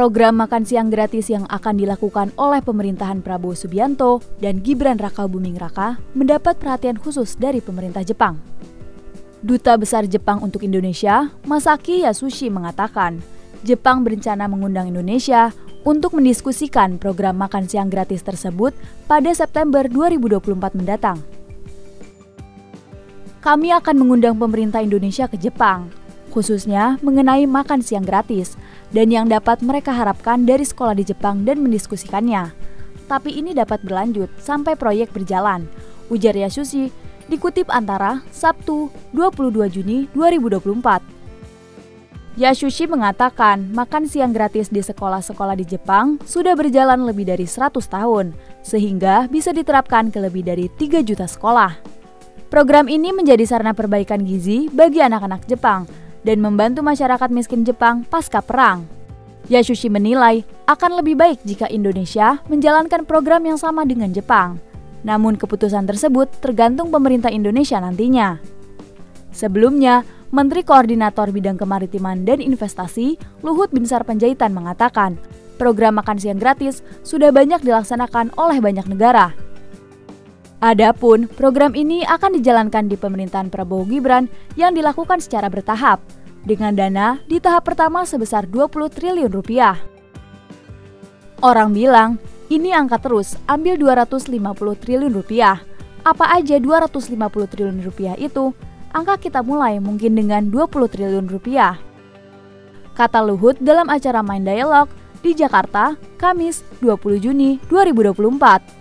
Program makan siang gratis yang akan dilakukan oleh pemerintahan Prabowo Subianto dan Gibran Raka Buming Raka mendapat perhatian khusus dari pemerintah Jepang. Duta Besar Jepang untuk Indonesia, Masaki Yasushi mengatakan, Jepang berencana mengundang Indonesia untuk mendiskusikan program makan siang gratis tersebut pada September 2024 mendatang. Kami akan mengundang pemerintah Indonesia ke Jepang, khususnya mengenai makan siang gratis dan yang dapat mereka harapkan dari sekolah di Jepang dan mendiskusikannya. Tapi ini dapat berlanjut sampai proyek berjalan, ujar Yasushi dikutip antara Sabtu 22 Juni 2024. Yasushi mengatakan makan siang gratis di sekolah-sekolah di Jepang sudah berjalan lebih dari 100 tahun, sehingga bisa diterapkan ke lebih dari 3 juta sekolah. Program ini menjadi sarana perbaikan gizi bagi anak-anak Jepang dan membantu masyarakat miskin Jepang pasca perang. Yasushi menilai akan lebih baik jika Indonesia menjalankan program yang sama dengan Jepang. Namun keputusan tersebut tergantung pemerintah Indonesia nantinya. Sebelumnya, Menteri Koordinator Bidang Kemaritiman dan Investasi Luhut Binsar Panjaitan mengatakan, program makan siang gratis sudah banyak dilaksanakan oleh banyak negara. Adapun program ini akan dijalankan di pemerintahan Prabowo Gibran yang dilakukan secara bertahap dengan dana di tahap pertama sebesar 20 triliun rupiah. Orang bilang, ini angka terus, ambil 250 triliun rupiah. Apa aja 250 triliun rupiah itu? Angka kita mulai mungkin dengan 20 triliun rupiah. Kata Luhut dalam acara Main Dialog di Jakarta, Kamis 20 Juni 2024.